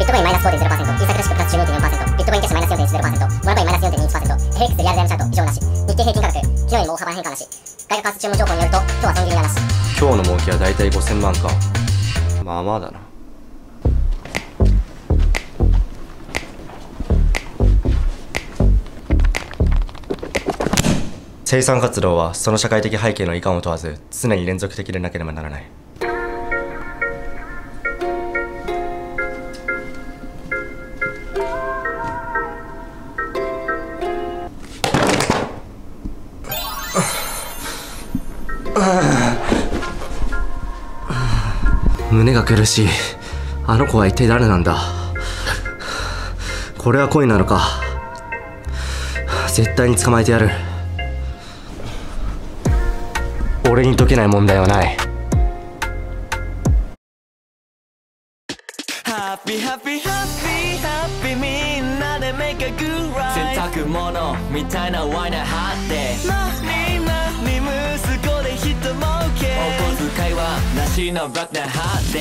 ビットコインマイナス5.0%、イーサクラシックプラス12.4%、ビットコインキャッシュマイナス4.10%、モラコインマイナス4.21%、FX リアルタイムチャート異常なし、日経平均価格、昨日よも大幅な変化なし、外貨為替注文情報によると、今日は損切りなし。今日の儲けは大体5000万か。まあまあだな。生産活動はその社会的背景のいかんを問わず常に連続的でなければならない。胸が苦しい。あの子は一体誰なんだ？これは恋なのか？絶対に捕まえてやる。俺に解けない問題はない。ハッピーハッピーハッピーハッピーみんなで make a good ride. 洗濯物みたいなワイナー張って。何何息子で人儲け。お小遣いはなしのバックなハーデ